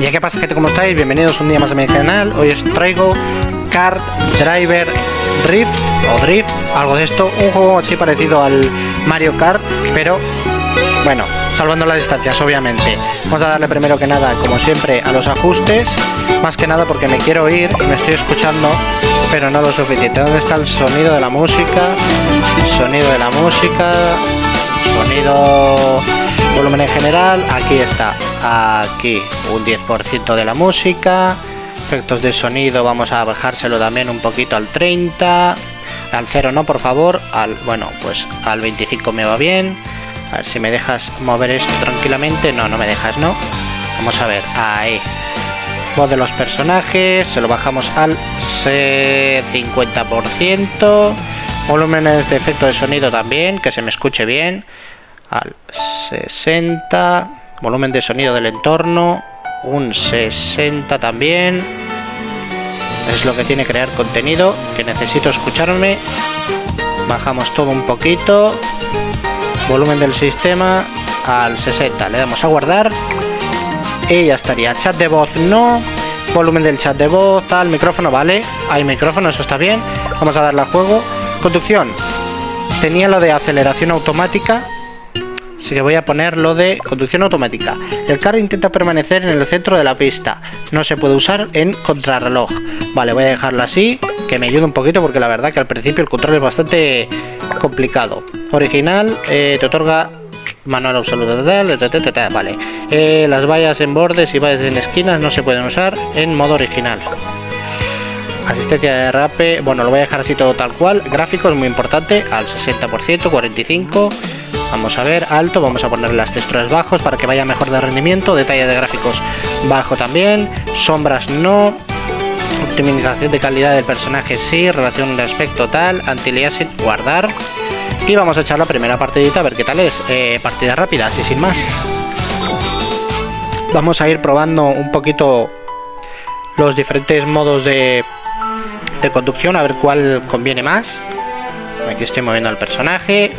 Ya que pasa gente, ¿cómo estáis? Bienvenidos un día más a mi canal. Hoy os traigo Kart Driver Rift o Drift, algo de esto. Un juego así parecido al Mario Kart, pero bueno, salvando las distancias, obviamente. Vamos a darle primero que nada, como siempre, a los ajustes. Más que nada porque me quiero ir y me estoy escuchando, pero no lo suficiente. ¿Dónde está el sonido de la música? Sonido de la música. Sonido volumen en general. Aquí está. Aquí un 10% de la música. Efectos de sonido vamos a bajárselo también un poquito al 30. Al 0 no, por favor. Al bueno, pues al 25 me va bien. A ver si me dejas mover esto tranquilamente. No, no me dejas, ¿no? Vamos a ver. Ahí voz de los personajes, se lo bajamos al 50%, volúmenes de efecto de sonido también, que se me escuche bien, al 60, volumen de sonido del entorno, un 60 también, es lo que tiene crear contenido, que necesito escucharme, bajamos todo un poquito, volumen del sistema al 60, le damos a guardar y ya estaría. Chat de voz no. Volumen del chat de voz, tal, micrófono, vale. Hay micrófono, eso está bien. Vamos a darle a juego. Conducción. Tenía lo de aceleración automática. Así que voy a poner lo de conducción automática. El carro intenta permanecer en el centro de la pista. No se puede usar en contrarreloj. Vale, voy a dejarlo así. Que me ayude un poquito porque la verdad que al principio el control es bastante complicado. Original, eh, te otorga manual absoluto vale. Eh, las vallas en bordes y vallas en esquinas no se pueden usar en modo original. Asistencia de derrape, bueno, lo voy a dejar así todo tal cual. Gráficos muy importante, al 60%, 45%. Vamos a ver, alto, vamos a poner las texturas bajos para que vaya mejor de rendimiento. Detalle de gráficos bajo también. Sombras no. Optimización de calidad del personaje sí. Relación de aspecto tal. Anti-aliasing guardar. Y vamos a echar la primera partidita a ver qué tal es. Eh, partida rápida, así sin más. Vamos a ir probando un poquito los diferentes modos de, de conducción, a ver cuál conviene más. Aquí estoy moviendo al personaje.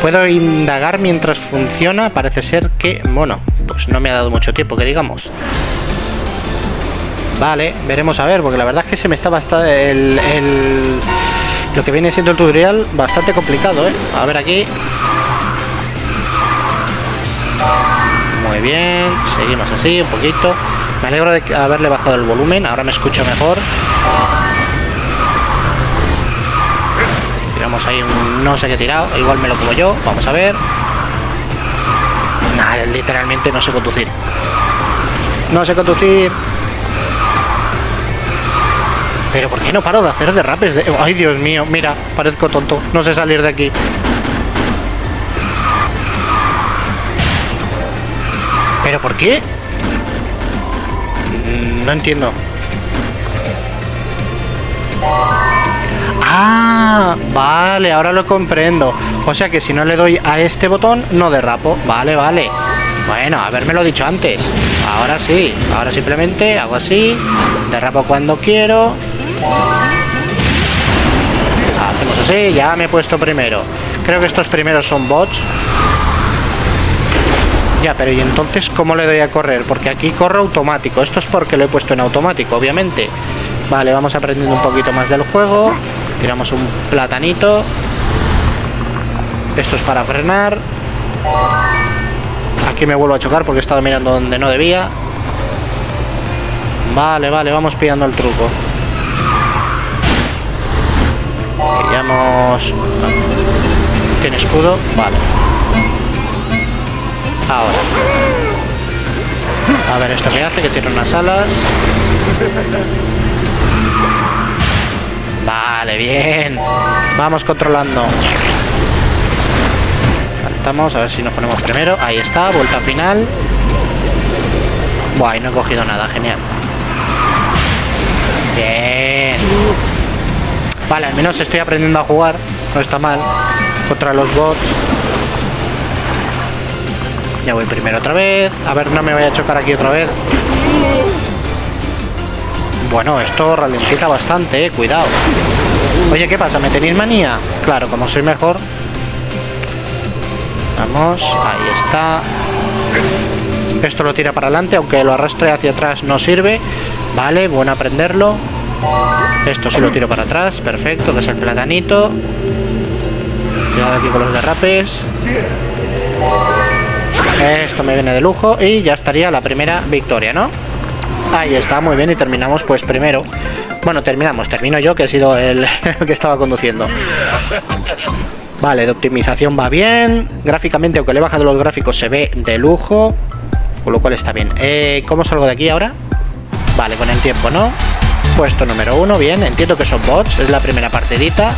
Puedo indagar mientras funciona. Parece ser que, bueno, pues no me ha dado mucho tiempo, que digamos. Vale, veremos a ver, porque la verdad es que se me está bastante el, lo que viene siendo el tutorial bastante complicado, ¿eh? A ver aquí. Muy bien, seguimos así un poquito. Me alegro de haberle bajado el volumen, ahora me escucho mejor. Tiramos ahí un no sé qué tirado, igual me lo como yo, vamos a ver. Literalmente no sé conducir. No sé conducir. Pero ¿por qué no paro de hacer derrapes? De... Ay, Dios mío, mira, parezco tonto. No sé salir de aquí. ¿Pero por qué? Mm, no entiendo. Ah, vale, ahora lo comprendo. O sea que si no le doy a este botón, no derrapo. Vale, vale. Bueno, haberme dicho antes. Ahora sí. Ahora simplemente hago así. Derrapo cuando quiero. Hacemos así, ya me he puesto primero. Creo que estos primeros son bots. Ya, pero ¿y entonces cómo le doy a correr? Porque aquí corro automático. Esto es porque lo he puesto en automático, obviamente. Vale, vamos aprendiendo un poquito más del juego. Tiramos un platanito. Esto es para frenar. Aquí me vuelvo a chocar porque he estado mirando donde no debía. Vale, vale, vamos pillando el truco. Pillamos... ¿Tiene escudo? Vale. Ahora. A ver, ¿esto qué hace? Que tiene unas alas. Vale, bien. Vamos controlando. Saltamos, a ver si nos ponemos primero. Ahí está, vuelta final. Buah, no he cogido nada, genial. Bien. Vale, al menos estoy aprendiendo a jugar. No está mal. Contra los bots. Ya voy primero otra vez. A ver, no me voy a chocar aquí otra vez. Bueno, esto ralentiza bastante, eh. Cuidado. Oye, ¿qué pasa? ¿Me tenéis manía? Claro, como soy mejor. Vamos, ahí está. Esto lo tira para adelante, aunque lo arrastre hacia atrás no sirve. Vale, bueno aprenderlo. Esto sí lo tiro para atrás, perfecto, que es el platanito. Cuidado aquí con los derrapes. Esto me viene de lujo y ya estaría la primera victoria, ¿no? Ahí está, muy bien, y terminamos pues primero. Bueno, terminamos, termino yo que he sido el que estaba conduciendo. Vale, de optimización va bien. Gráficamente, aunque le he bajado los gráficos, se ve de lujo. Con lo cual está bien. Eh, ¿Cómo salgo de aquí ahora? Vale, con el tiempo, ¿no? Puesto número uno, bien. Entiendo que son bots, es la primera partidita.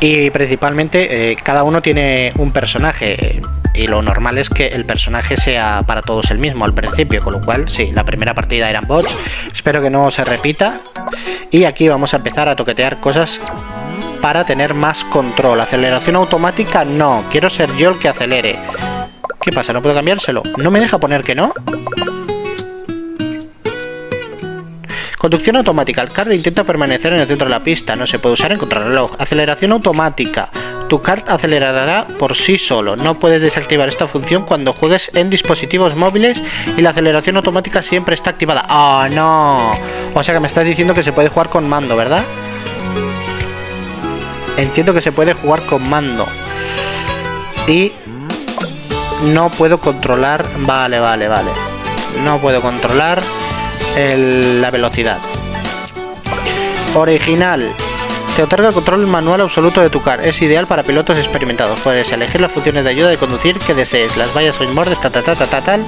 Y principalmente eh, cada uno tiene un personaje y lo normal es que el personaje sea para todos el mismo al principio, con lo cual sí, la primera partida eran bots, espero que no se repita y aquí vamos a empezar a toquetear cosas para tener más control, aceleración automática no, quiero ser yo el que acelere ¿qué pasa? ¿no puedo cambiárselo? ¿no me deja poner que no? Conducción automática. El kart intenta permanecer en el centro de la pista. No se puede usar en contrarreloj. Aceleración automática. Tu kart acelerará por sí solo. No puedes desactivar esta función cuando juegues en dispositivos móviles y la aceleración automática siempre está activada. ¡Ah, no! O sea que me estás diciendo que se puede jugar con mando, ¿verdad? Entiendo que se puede jugar con mando. Y no puedo controlar... Vale, vale, vale. No puedo controlar la velocidad. Original. Te otorga control manual absoluto de tu car. Es ideal para pilotos experimentados. Puedes elegir las funciones de ayuda de conducir que desees. Las vallas o en bordes, ta ta ta ta tal.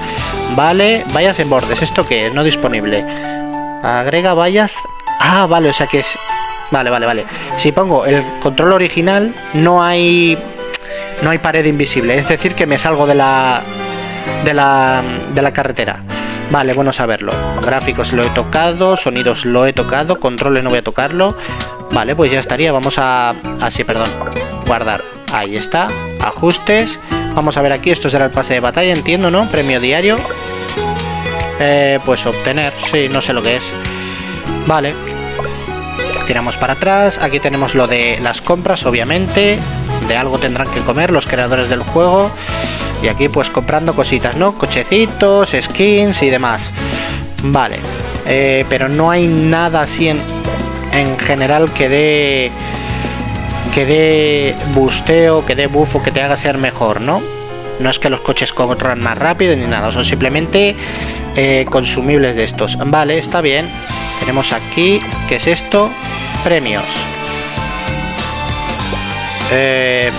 Vale, vallas en bordes. ¿Esto qué es? No disponible. Agrega vallas. Ah, vale, o sea que es. Vale, vale, vale. Si pongo el control original, no hay. No hay pared invisible. Es decir, que me salgo de la. De la, de la carretera. Vale, bueno saberlo. Gráficos lo he tocado, sonidos lo he tocado, controles no voy a tocarlo. Vale, pues ya estaría. Vamos a... Así, ah, perdón. Guardar. Ahí está. Ajustes. Vamos a ver aquí. Esto será el pase de batalla, entiendo, ¿no? Premio diario. Eh, pues obtener. Sí, no sé lo que es. Vale. Tiramos para atrás. Aquí tenemos lo de las compras, obviamente. De algo tendrán que comer los creadores del juego. Y aquí pues comprando cositas, ¿no? Cochecitos, skins y demás. Vale. Eh, pero no hay nada así en, en general que dé que dé busteo, que dé buffo, que te haga ser mejor, ¿no? No es que los coches corran más rápido ni nada, son simplemente eh, consumibles de estos. Vale, está bien. Tenemos aquí, ¿qué es esto? Premios. Eh,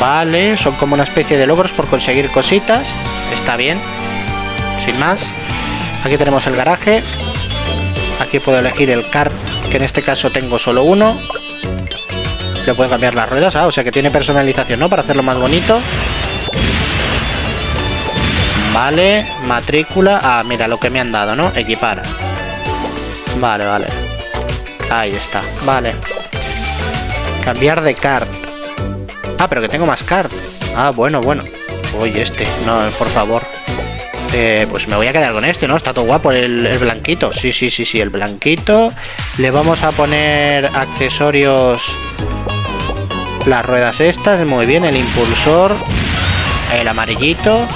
Vale, son como una especie de logros por conseguir cositas. Está bien. Sin más. Aquí tenemos el garaje. Aquí puedo elegir el car, que en este caso tengo solo uno. Le puedo cambiar las ruedas, ah, o sea que tiene personalización, ¿no? Para hacerlo más bonito. Vale, matrícula. Ah, mira lo que me han dado, ¿no? Equipar. Vale, vale. Ahí está, vale. Cambiar de car. Ah, pero que tengo más card. Ah, bueno, bueno. Oye, este. No, por favor. Eh, pues me voy a quedar con este, ¿no? Está todo guapo el, blanquito. Sí, sí, sí, sí, el blanquito. Le vamos a poner accesorios. Las ruedas estas, muy bien. El impulsor. El amarillito.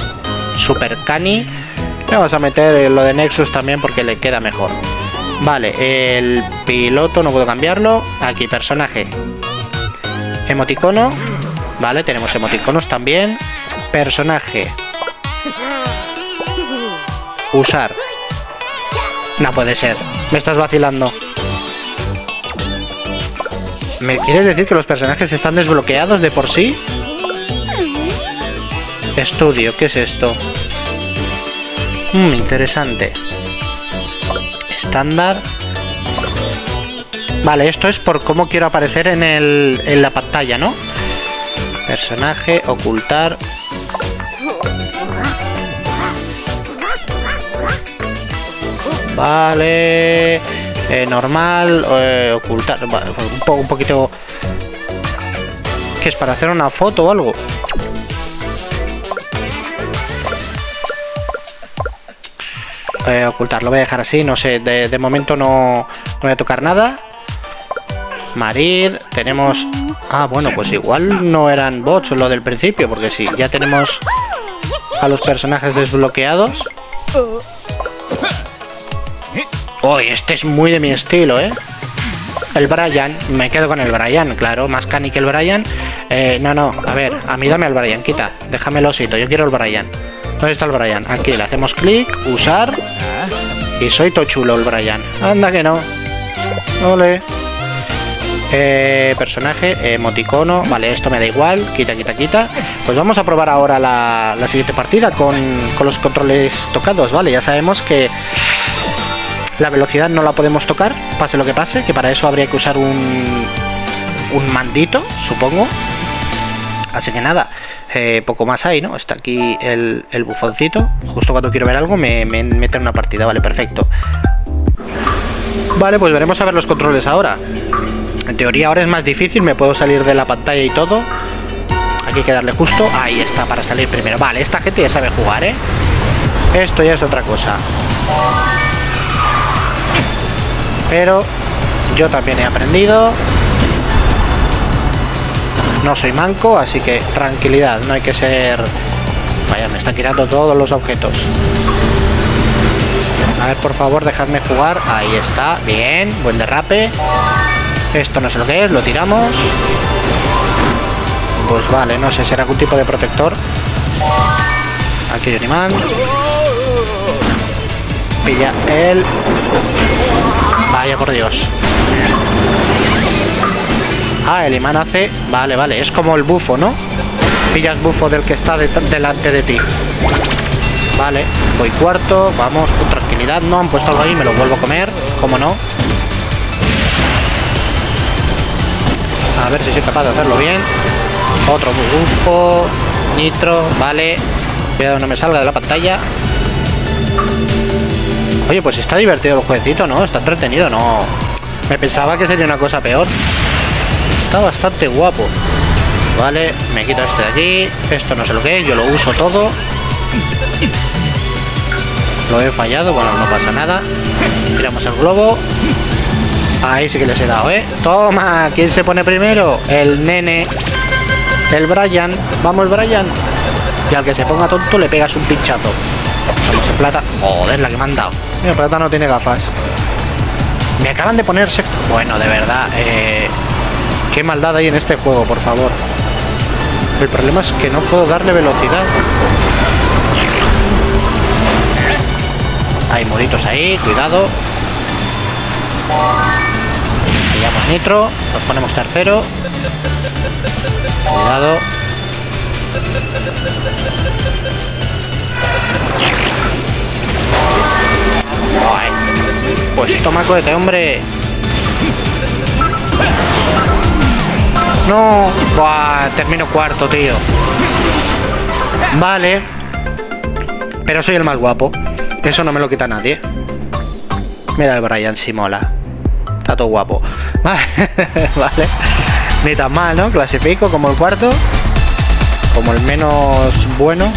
Super cani. Le vamos a meter lo de Nexus también porque le queda mejor. Vale, el piloto no puedo cambiarlo. Aquí, personaje. Emoticono. Vale, tenemos emoticonos también. Personaje. Usar. No puede ser. Me estás vacilando. ¿Me quieres decir que los personajes están desbloqueados de por sí? Estudio, ¿qué es esto? Mmm, interesante. Estándar. Vale, esto es por cómo quiero aparecer en, el, en la pantalla, ¿no? Personaje, ocultar. Vale. Eh, normal, eh, ocultar. un, poquito... ¿Qué es? ¿Para hacer una foto o algo? Eh, ocultar, lo voy a dejar así, no sé, de, de momento no, no voy a tocar nada. Marid, tenemos... Ah, bueno, pues igual no eran bots lo del principio, porque si ya tenemos a los personajes desbloqueados. Uy, este es muy de mi estilo, ¿eh? El Brian, me quedo con el Brian, claro, más cani que el Brian. Eh, no, no, a ver, a mí dame el Brian, quita, déjame el osito, yo quiero el Brian. ¿Dónde está el Brian? Aquí, le hacemos clic, usar. Y soy chulo el Brian. Anda que no. Ole. Eh, personaje, emoticono. Vale, esto me da igual. Quita, quita, quita. Pues vamos a probar ahora la, siguiente partida con, con los controles tocados, ¿vale? Ya sabemos que la velocidad no la podemos tocar, pase lo que pase, que para eso habría que usar un, un mandito, supongo. Así que nada, eh, poco más hay, ¿no? Está aquí el, el, buzoncito. Justo cuando quiero ver algo me, me mete en una partida, vale, perfecto. Vale, pues veremos a ver los controles ahora. Teoría ahora es más difícil, me puedo salir de la pantalla y todo. Aquí hay que darle justo. Ahí está, para salir primero. Vale, esta gente ya sabe jugar, ¿eh? Esto ya es otra cosa. Pero yo también he aprendido. No soy manco, así que tranquilidad, no hay que ser... Vaya, me están quitando todos los objetos. A ver, por favor, dejadme jugar. Ahí está, bien, buen derrape. Esto no sé lo que es, lo tiramos. Pues vale, no sé, será algún tipo de protector. Aquí hay un Pilla el Vaya por Dios. Ah, el imán hace... Vale, vale. Es como el bufo, ¿no? Pillas bufo del que está delante de ti. Vale. Voy cuarto. Vamos, con tranquilidad. No han puesto algo ahí. Me lo vuelvo a comer. ¿Cómo no? A ver si soy capaz de hacerlo bien. Otro bufo. Nitro. Vale. Cuidado, no me salga de la pantalla. Oye, pues está divertido el jueguecito, ¿no? Está entretenido, ¿no? Me pensaba que sería una cosa peor. Está bastante guapo. Vale, me quito este de aquí. Esto no sé lo que es, yo lo uso todo. Lo he fallado, bueno, no pasa nada. Tiramos el globo. Ahí sí que les he dado, ¿eh? Toma, ¿quién se pone primero? El nene. El Brian. Vamos, Brian. Y al que se ponga tonto le pegas un pinchazo. Vamos plata. Joder, la que me han dado. Mira, plata no tiene gafas. Me acaban de poner sexto. Bueno, de verdad. Eh, qué maldad hay en este juego, por favor. El problema es que no puedo darle velocidad. Hay moritos ahí, cuidado. Nitro, nos ponemos tercero. Cuidado. Pues toma cohete, hombre. No. Termino cuarto, tío. Vale. Pero soy el más guapo. Eso no me lo quita nadie. Mira el Brian si mola. Está todo guapo. vale. Ni tan mal, ¿no? Clasifico como el cuarto. Como el menos bueno.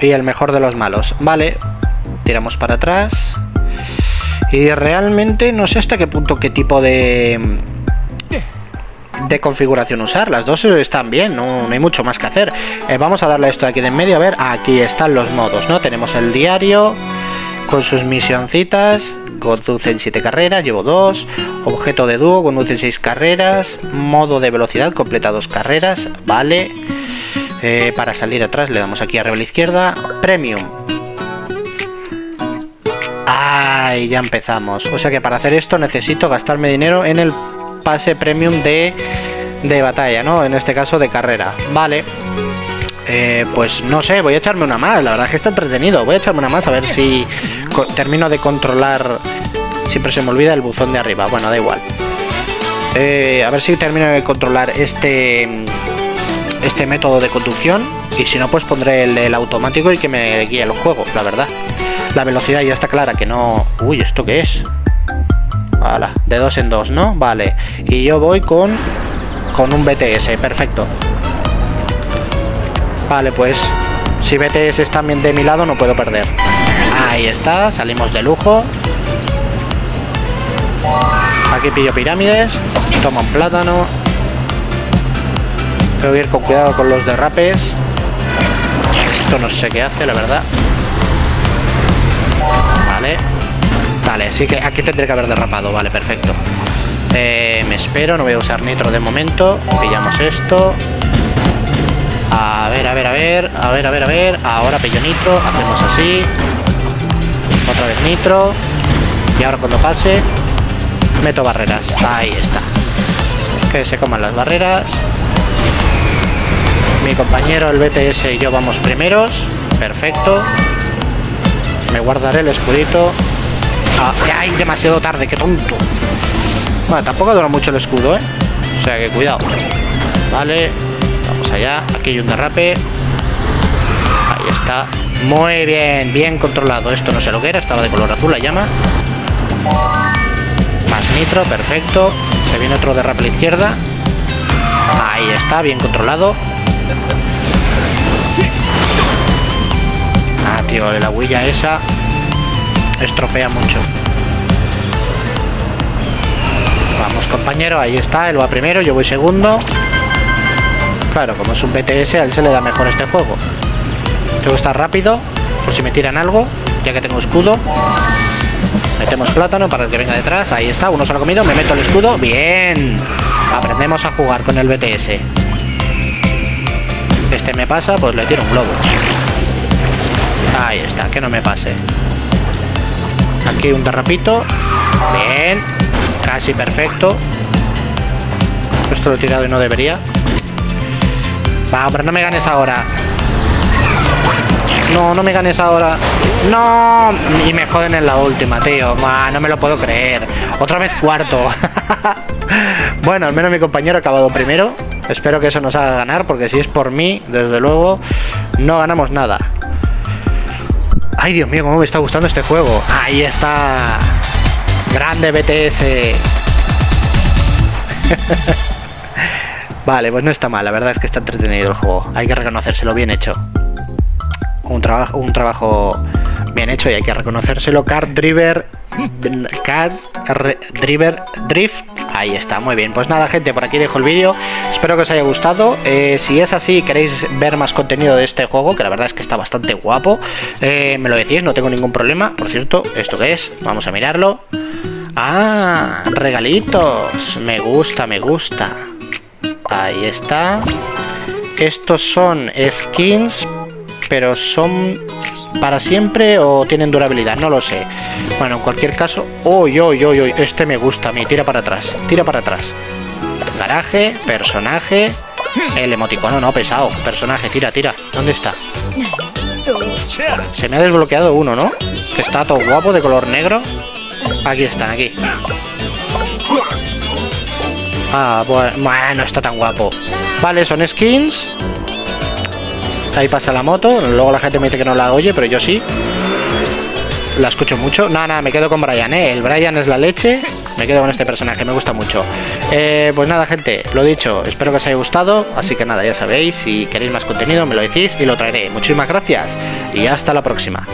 Y el mejor de los malos. Vale. Tiramos para atrás. Y realmente no sé hasta qué punto qué tipo de de configuración usar. Las dos están bien, no, hay mucho más que hacer. Eh, vamos a darle esto de aquí de en medio. A ver, aquí están los modos, ¿no? Tenemos el diario con sus misioncitas. Conducen 7 carreras, llevo 2. Objeto de dúo, conducen 6 carreras. Modo de velocidad, completa 2 carreras. Vale. Eh, para salir atrás le damos aquí arriba a la izquierda. Premium. Ay, ya empezamos. O sea que para hacer esto necesito gastarme dinero en el pase premium de, de batalla, ¿no? En este caso de carrera. Vale. Eh, pues no sé, voy a echarme una más. La verdad es que está entretenido. Voy a echarme una más a ver si termino de controlar. Siempre se me olvida el buzón de arriba. Bueno, da igual. Eh, a ver si termino de controlar este este método de conducción. Y si no, pues pondré el, el automático y que me guíe los juegos, la verdad. La velocidad ya está clara, que no... Uy, ¿esto qué es? de dos en dos, ¿no? Vale. Y yo voy con, con un BTS, perfecto. Vale, pues si BTS está también de mi lado no puedo perder. Ahí está, salimos de lujo. Aquí pillo pirámides, toma un plátano. Tengo que ir con cuidado con los derrapes. Esto no sé qué hace, la verdad. Vale. Vale, sí que aquí tendré que haber derrapado. Vale, perfecto. Eh, me espero, no voy a usar nitro de momento. Pillamos esto. A ver, a ver, a ver. A ver, a ver, a ver. Ahora pillo nitro. Hacemos así. Otra vez nitro. Y ahora cuando pase, meto barreras. Ahí está. Que se coman las barreras. Mi compañero, el BTS y yo vamos primeros. Perfecto. Me guardaré el escudito. Ah, ¡Ay! Demasiado tarde, qué tonto. Bueno, tampoco dura mucho el escudo, ¿eh? O sea que cuidado. Vale. Vamos allá. Aquí hay un derrape. Ahí está. Muy bien, bien controlado. Esto no sé lo que era, estaba de color azul la llama. Más nitro, perfecto. Se viene otro derrape a la izquierda. Ahí está, bien controlado. Ah, tío, la huilla esa estropea mucho. Vamos, compañero, ahí está, él va primero, yo voy segundo. Claro, como es un BTS, a él se le da mejor este juego. Tengo que estar rápido, por si me tiran algo, ya que tengo escudo. Metemos plátano para el que venga detrás. Ahí está, uno se ha comido, me meto el escudo. Bien. Aprendemos a jugar con el BTS. Este me pasa, pues le tiro un globo. Ahí está, que no me pase. Aquí un derrapito. Bien. Casi perfecto. Esto lo he tirado y no debería. Va, pero no me ganes ahora. No, no me ganes ahora. No. Y me joden en la última, tío. no me lo puedo creer. Otra vez cuarto. bueno, al menos mi compañero ha acabado primero. Espero que eso nos haga ganar, porque si es por mí, desde luego, no ganamos nada. Ay, Dios mío, cómo me está gustando este juego. Ahí está. Grande BTS. vale, pues no está mal. La verdad es que está entretenido el juego. Hay que reconocérselo bien hecho. Un, trabajo un trabajo bien hecho y hay que reconocérselo. Card Driver. Driver Drift Ahí está, muy bien. Pues nada, gente, por aquí dejo el vídeo. Espero que os haya gustado. Eh, si es así queréis ver más contenido de este juego, que la verdad es que está bastante guapo, eh, me lo decís, no tengo ningún problema. Por cierto, ¿esto qué es? Vamos a mirarlo. Ah, regalitos. Me gusta, me gusta. Ahí está. Estos son skins, pero son para siempre o tienen durabilidad, no lo sé. Bueno, en cualquier caso, uy, uy, uy, uy, este me gusta a mí, tira para atrás, tira para atrás. Garaje, personaje, el emoticono, no, pesado, personaje, tira, tira, ¿dónde está? Se me ha desbloqueado uno, ¿no? Que está todo guapo, de color negro. Aquí están, aquí. Ah, bueno, está tan guapo. Vale, son skins. Ahí pasa la moto. Luego la gente me dice que no la oye, pero yo sí. La escucho mucho. Nada, nada, me quedo con Brian, ¿eh? El Brian es la leche. Me quedo con este personaje, me gusta mucho. Eh, pues nada, gente, lo dicho, espero que os haya gustado. Así que nada, ya sabéis, si queréis más contenido, me lo decís y lo traeré. Muchísimas gracias y hasta la próxima.